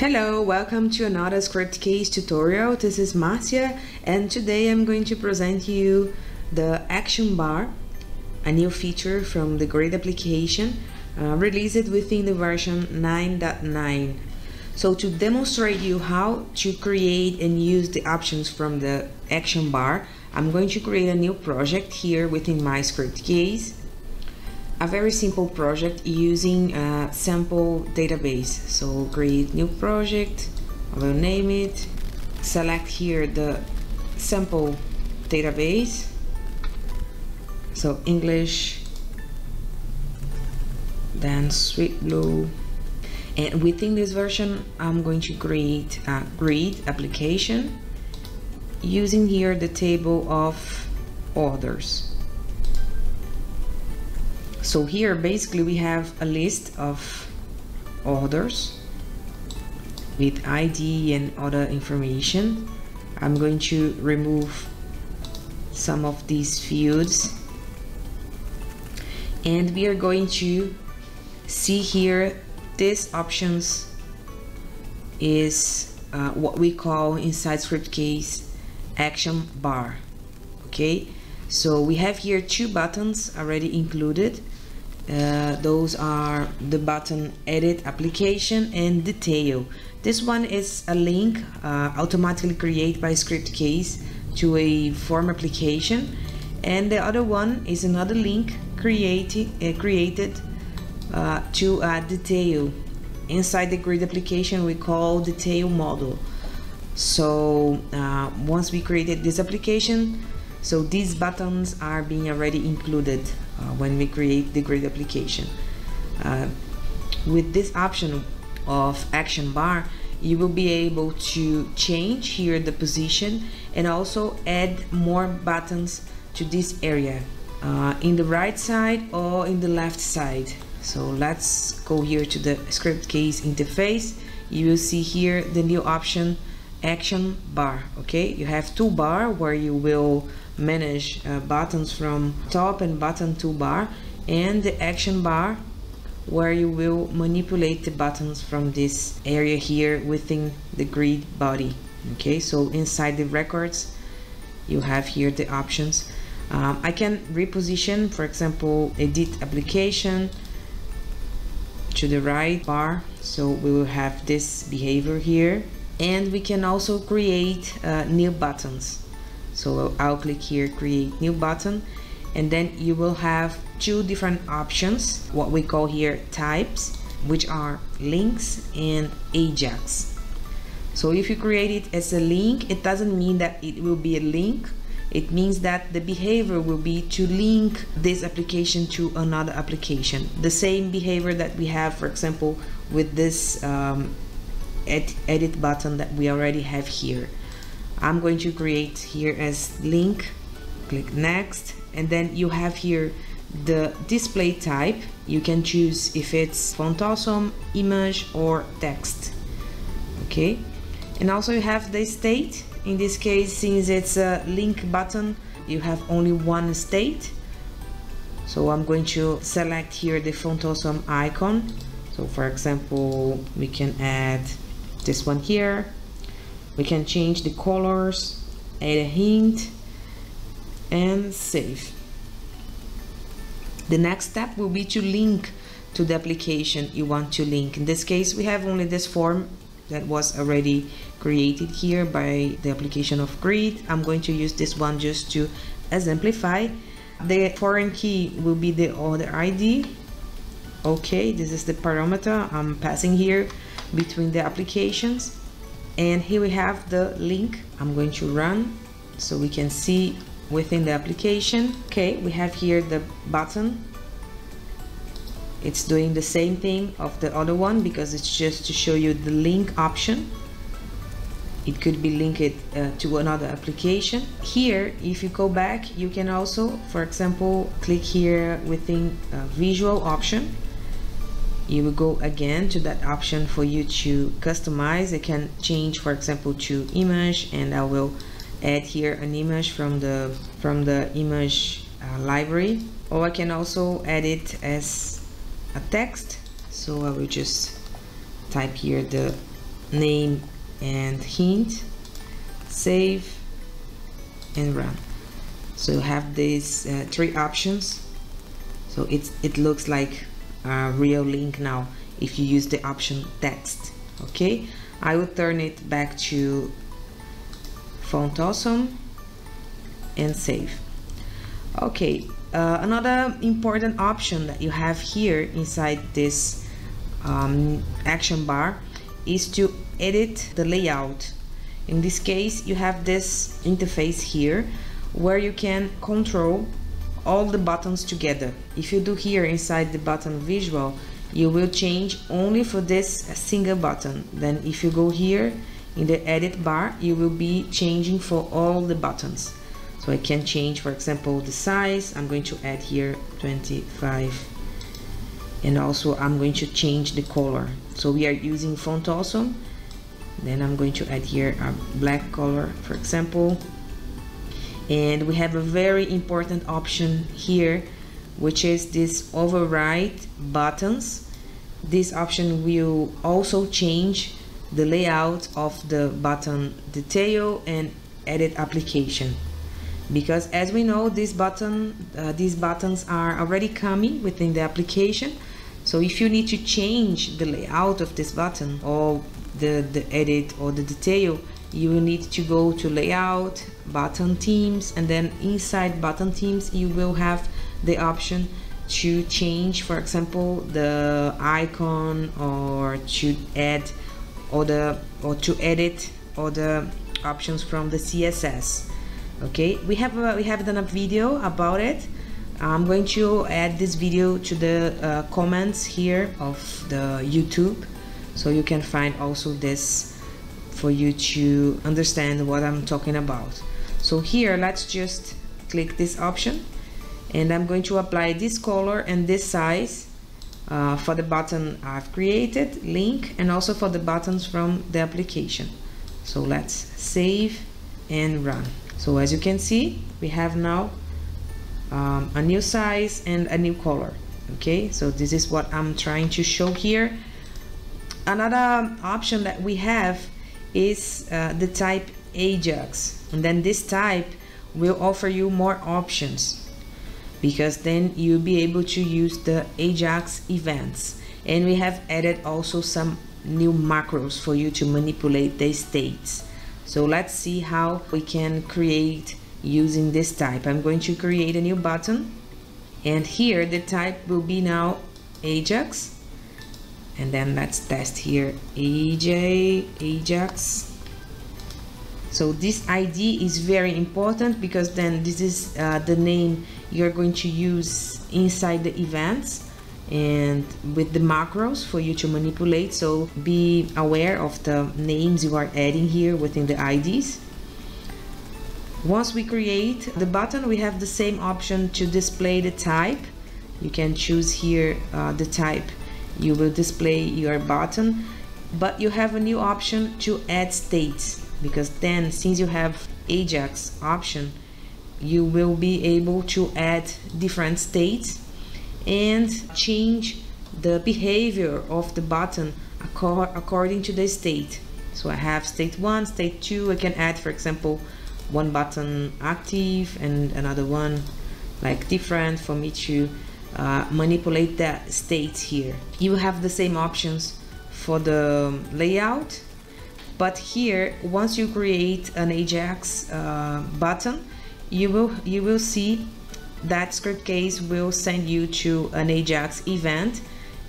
Hello, welcome to another script tutorial. This is Marcia and today I'm going to present you the action bar, a new feature from the Grid application uh, released within the version 9.9. So to demonstrate you how to create and use the options from the action bar, I'm going to create a new project here within my Scriptcase a very simple project using a sample database. So create new project, I will name it, select here the sample database. So English, then Sweet Blue. And within this version, I'm going to create a grid application using here the table of orders. So here basically we have a list of orders with ID and other information. I'm going to remove some of these fields. And we are going to see here this options is uh, what we call inside Scriptcase action bar. Okay? So we have here two buttons already included uh, those are the button edit application and detail this one is a link uh, automatically created by Scriptcase to a form application. And the other one is another link created uh, created uh, to a detail inside the grid application we call detail model. So uh, once we created this application so these buttons are being already included when we create the grid application. Uh, with this option of action bar, you will be able to change here the position and also add more buttons to this area uh, in the right side or in the left side. So let's go here to the Scriptcase interface. You will see here the new option action bar okay you have two bar where you will manage uh, buttons from top and bottom toolbar and the action bar where you will manipulate the buttons from this area here within the grid body. Okay so inside the records you have here the options. Um, I can reposition for example edit application to the right bar. So we will have this behavior here. And we can also create uh, new buttons so I'll click here create new button. And then you will have two different options what we call here types which are links and Ajax so if you create it as a link it doesn't mean that it will be a link. It means that the behavior will be to link this application to another application. The same behavior that we have for example with this um, edit button that we already have here I'm going to create here as link click next and then you have here the display type. You can choose if it's font awesome image or text. Okay. And also you have the state. In this case since it's a link button you have only one state. So I'm going to select here the font awesome icon. So for example we can add this one here we can change the colors add a hint and save. The next step will be to link to the application you want to link. In this case we have only this form that was already created here by the application of grid. I'm going to use this one just to exemplify. The foreign key will be the order ID okay this is the parameter I'm passing here between the applications and here we have the link I'm going to run so we can see within the application. Okay we have here the button. It's doing the same thing of the other one because it's just to show you the link option. It could be linked uh, to another application. Here if you go back you can also for example click here within visual option you will go again to that option for you to customize. It can change for example to image and I will add here an image from the from the image uh, library. Or I can also add it as a text. So I will just type here the name and hint save and run. So you have these uh, three options. So it's it looks like a real link now. If you use the option text okay? I will turn it back to font awesome and save. Okay uh, another important option that you have here inside this um, action bar is to edit the layout. In this case you have this interface here where you can control all the buttons together. If you do here inside the button visual you will change only for this single button. Then if you go here in the edit bar you will be changing for all the buttons. So I can change for example the size. I'm going to add here 25 and also I'm going to change the color. So we are using font awesome then I'm going to add here a black color for example and we have a very important option here which is this override buttons. This option will also change the layout of the button detail and edit application. Because as we know this button uh, these buttons are already coming within the application. So if you need to change the layout of this button or the the edit or the detail you will need to go to layout button themes and then inside button themes you will have the option to change for example the icon or to add or or to edit all the options from the css okay we have a, we have done a video about it. I'm going to add this video to the uh, comments here of the youtube so you can find also this for you to understand what I'm talking about. So here let's just click this option and I'm going to apply this color and this size uh, for the button I've created link and also for the buttons from the application. So let's save and run. So as you can see we have now um, a new size and a new color okay? So this is what I'm trying to show here. Another option that we have is uh, the type Ajax. And then this type will offer you more options because then you'll be able to use the Ajax events. And we have added also some new macros for you to manipulate the states. So let's see how we can create using this type. I'm going to create a new button. And here the type will be now Ajax and then let's test here AJ Ajax. So this ID is very important because then this is uh, the name you're going to use inside the events and with the macros for you to manipulate. So be aware of the names you are adding here within the IDs once we create the button we have the same option to display the type. You can choose here uh, the type you will display your button but you have a new option to add states because then since you have Ajax option you will be able to add different states and change the behavior of the button according to the state. So I have state 1 state 2 I can add for example one button active and another one like different for me to uh, manipulate the states here. You have the same options for the layout, but here, once you create an Ajax uh, button, you will you will see that Scriptcase will send you to an Ajax event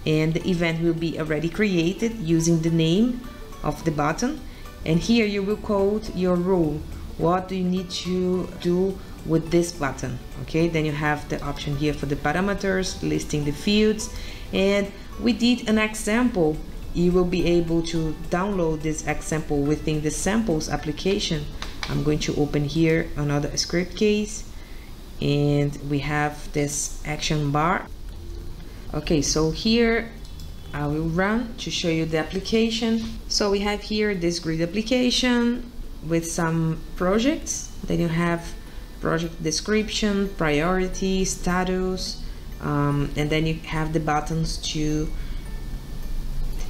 and the event will be already created using the name of the button and here you will code your rule what do you need to do with this button okay? Then you have the option here for the parameters listing the fields. And we did an example. You will be able to download this example within the samples application. I'm going to open here another Scriptcase. And we have this action bar. Okay so here I will run to show you the application. So we have here this grid application with some projects. Then you have project description, priority, status, um, and then you have the buttons to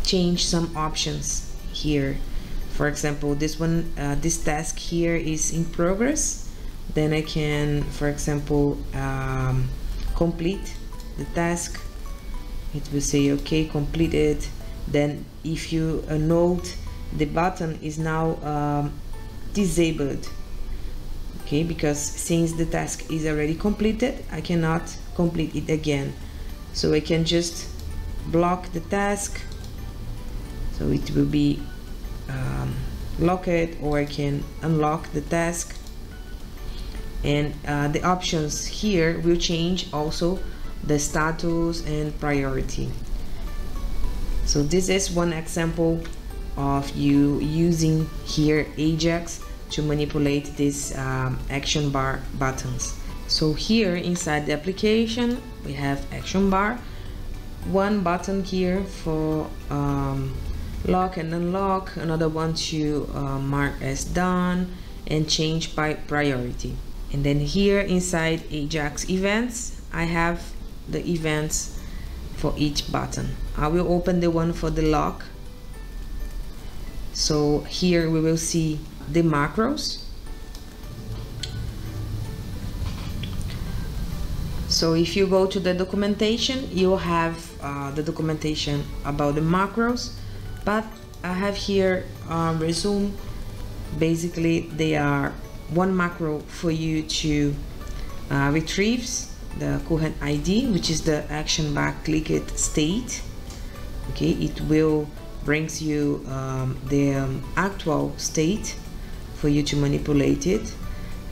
change some options here. For example this one uh, this task here is in progress. Then I can for example um, complete the task. It will say okay completed then if you uh, note the button is now um, disabled okay because since the task is already completed I cannot complete it again. So I can just block the task. So it will be um, locked or I can unlock the task. And uh, the options here will change also the status and priority. So this is one example of you using here Ajax to manipulate these um, action bar buttons. So here inside the application we have action bar. One button here for um, lock and unlock. Another one to uh, mark as done and change by priority. And then here inside Ajax events I have the events for each button. I will open the one for the lock. So here we will see the macros. So if you go to the documentation you have uh, the documentation about the macros but I have here um, resume. Basically they are one macro for you to uh, retrieve the current ID which is the action bar clicked state. Okay it will brings you um, the um, actual state for you to manipulate it.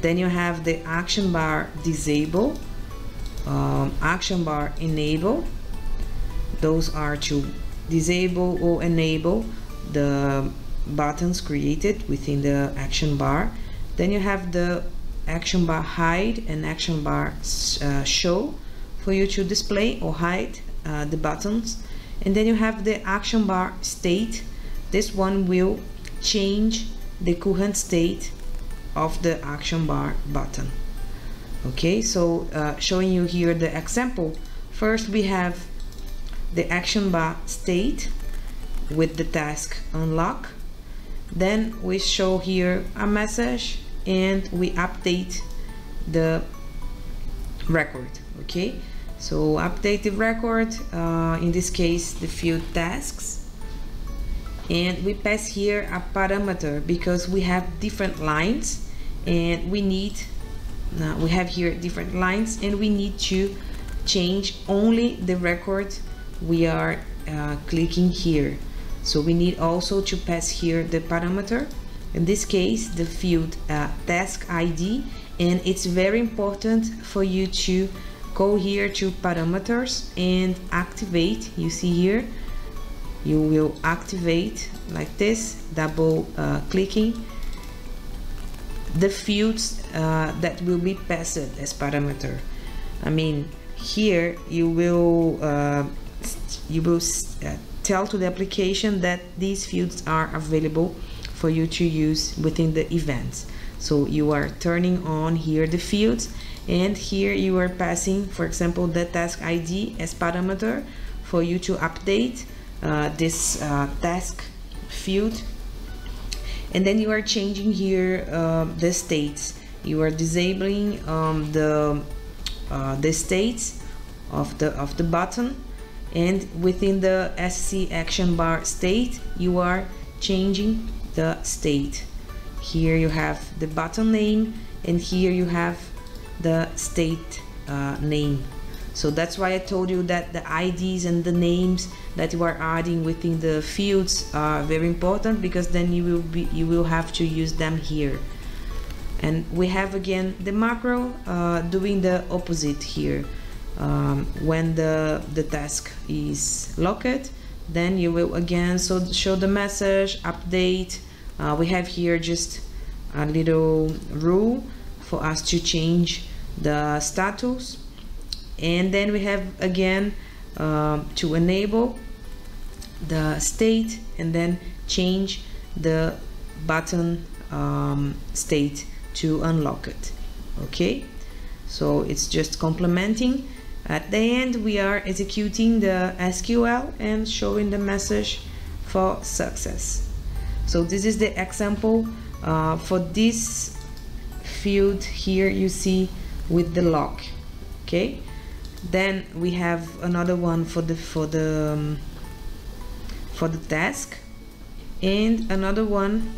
Then you have the action bar disable um, action bar enable. Those are to disable or enable the buttons created within the action bar. Then you have the action bar hide and action bar uh, show for you to display or hide uh, the buttons. And then you have the action bar state. This one will change the current state of the action bar button. Okay so uh, showing you here the example. First we have the action bar state with the task unlock. Then we show here a message and we update the record okay? So update the record uh, in this case the field tasks and we pass here a parameter because we have different lines and we need now we have here different lines and we need to change only the record we are uh, clicking here. So we need also to pass here the parameter. In this case the field uh, task ID and it's very important for you to go here to parameters and activate you see here you will activate like this double uh, clicking the fields uh, that will be passed as parameter. I mean here you will uh, you will uh, tell to the application that these fields are available for you to use within the events so you are turning on here the fields and here you are passing for example the task ID as parameter for you to update this uh, task field. And then you are changing here uh, the states. You are disabling um, the uh, the states of the of the button. And within the SC action bar state you are changing the state. Here you have the button name and here you have the state uh, name so that's why I told you that the IDs and the names that you are adding within the fields are very important because then you will be you will have to use them here. And we have again the macro uh, doing the opposite here. Um, when the the task is locked then you will again so show the message update. Uh, we have here just a little rule for us to change the status and then we have again uh, to enable the state and then change the button um, state to unlock it. Okay? So it's just complementing. At the end we are executing the SQL and showing the message for success. So this is the example uh, for this field here you see with the lock. Okay then we have another one for the for the um, for the task. And another one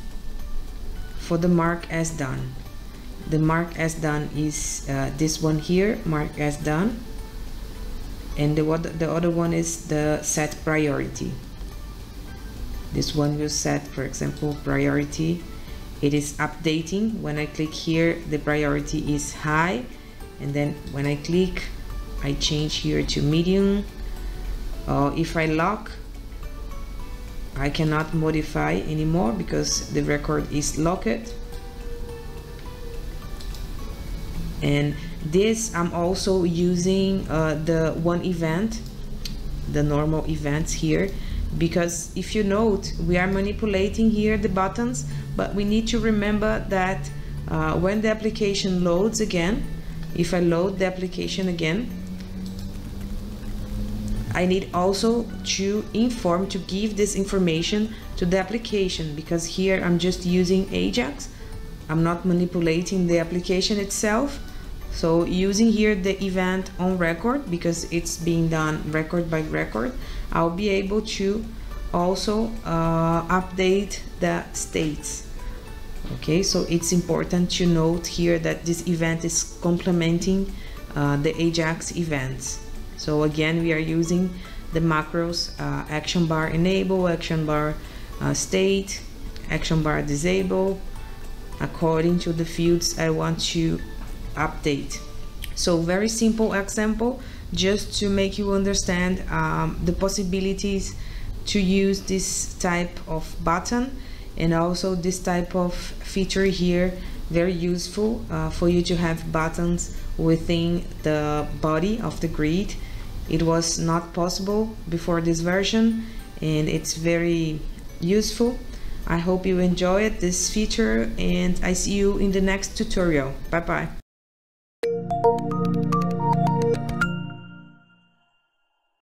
for the mark as done. The mark as done is uh, this one here mark as done. And the, the other one is the set priority. This one will set for example priority. It is updating. When I click here the priority is high. And then when I click I change here to medium. Uh, if I lock I cannot modify anymore because the record is locked. And this I'm also using uh, the one event the normal events here because if you note we are manipulating here the buttons but we need to remember that uh, when the application loads again if I load the application again I need also to inform to give this information to the application because here I'm just using Ajax. I'm not manipulating the application itself. So using here the event on record because it's being done record by record I'll be able to also uh, update the states. Okay so it's important to note here that this event is complementing uh, the Ajax events so again we are using the macros uh, action bar enable action bar uh, state action bar disable. According to the fields I want to update. So very simple example just to make you understand um, the possibilities to use this type of button and also this type of feature here very useful uh, for you to have buttons within the body of the grid it was not possible before this version and it's very useful. I hope you enjoyed this feature and I see you in the next tutorial. Bye bye